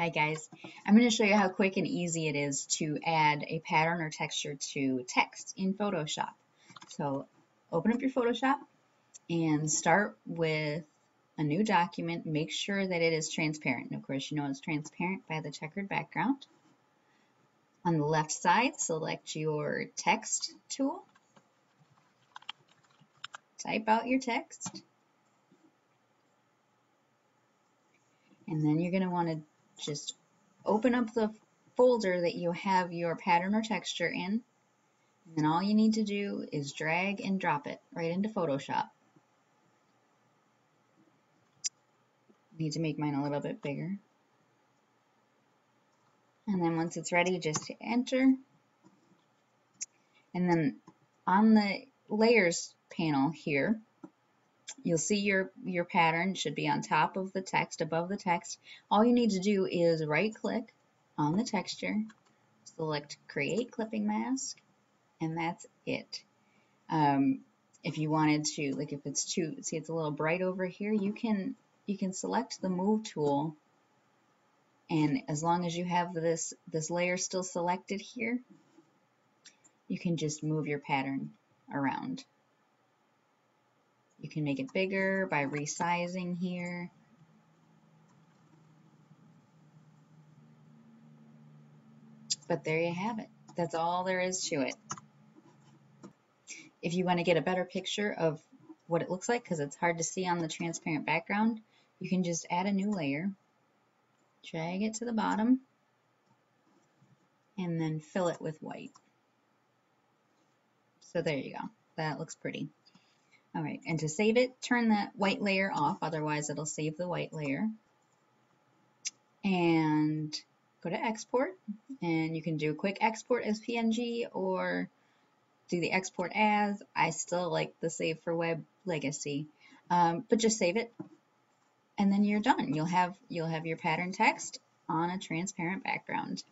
Hi guys, I'm going to show you how quick and easy it is to add a pattern or texture to text in Photoshop. So open up your Photoshop and start with a new document. Make sure that it is transparent. And of course, you know it's transparent by the checkered background. On the left side, select your text tool. Type out your text. And then you're going to want to just open up the folder that you have your pattern or texture in. And then all you need to do is drag and drop it right into Photoshop. Need to make mine a little bit bigger. And then once it's ready, just hit enter. And then on the layers panel here, You'll see your, your pattern should be on top of the text, above the text. All you need to do is right click on the texture, select create clipping mask, and that's it. Um, if you wanted to, like if it's too, see it's a little bright over here, you can, you can select the move tool and as long as you have this, this layer still selected here, you can just move your pattern around. You can make it bigger by resizing here. But there you have it. That's all there is to it. If you want to get a better picture of what it looks like, because it's hard to see on the transparent background, you can just add a new layer, drag it to the bottom, and then fill it with white. So there you go. That looks pretty. All right, and to save it, turn that white layer off, otherwise it'll save the white layer. And go to export, and you can do a quick export as PNG or do the export as. I still like the save for web legacy, um, but just save it, and then you're done. You'll have you'll have your pattern text on a transparent background.